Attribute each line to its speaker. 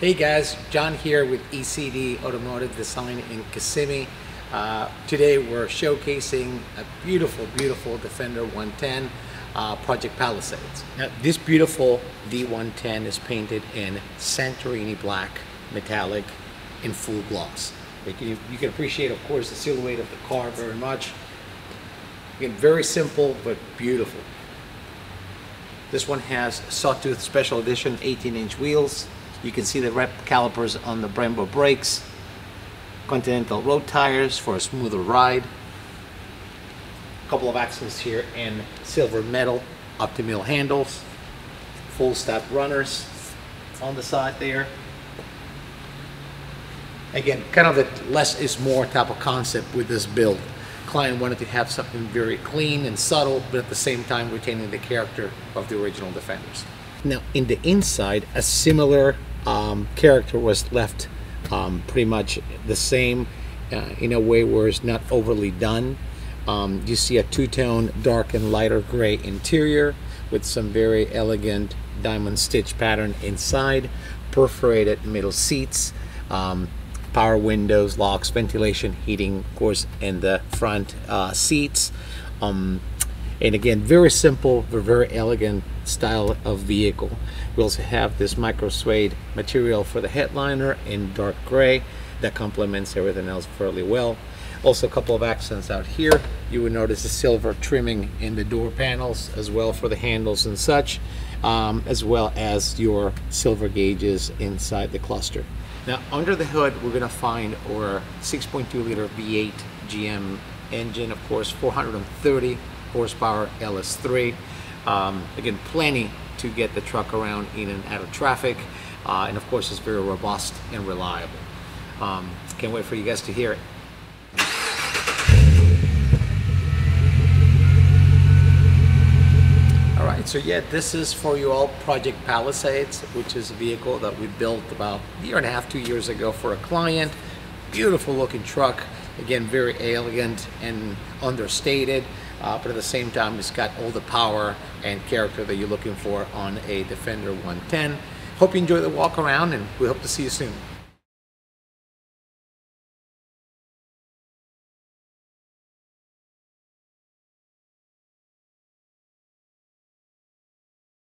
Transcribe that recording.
Speaker 1: Hey guys, John here with ECD Automotive Design in Kissimmee. Uh, today we're showcasing a beautiful, beautiful Defender 110 uh, Project Palisades. Now, this beautiful D110 is painted in Santorini black, metallic, in full gloss. You can, you can appreciate, of course, the silhouette of the car very much. Again, very simple but beautiful. This one has Sawtooth Special Edition 18-inch wheels, you can see the rep calipers on the Brembo brakes. Continental road tires for a smoother ride. A couple of accents here in silver metal Optimill handles. Full step runners on the side there. Again, kind of the less is more type of concept with this build. Client wanted to have something very clean and subtle, but at the same time retaining the character of the original Defenders. Now, in the inside, a similar um, character was left um, pretty much the same uh, in a way where it's not overly done. Um, you see a two-tone dark and lighter gray interior with some very elegant diamond stitch pattern inside, perforated middle seats, um, power windows, locks, ventilation, heating, of course, in the front uh, seats. And again, very simple, but very elegant style of vehicle. We also have this micro suede material for the headliner in dark gray that complements everything else fairly well. Also a couple of accents out here. You would notice the silver trimming in the door panels as well for the handles and such, um, as well as your silver gauges inside the cluster. Now under the hood, we're gonna find our 6.2 liter V8 GM engine, of course, 430 horsepower LS3. Um, again, plenty to get the truck around in and out of traffic. Uh, and of course, it's very robust and reliable. Um, can't wait for you guys to hear it. All right, so yeah, this is for you all Project Palisades, which is a vehicle that we built about a year and a half, two years ago for a client. Beautiful looking truck. Again, very elegant and understated uh, but at the same time, it's got all the power and character that you're looking for on a Defender 110. Hope you enjoy the walk around, and we hope to see you soon.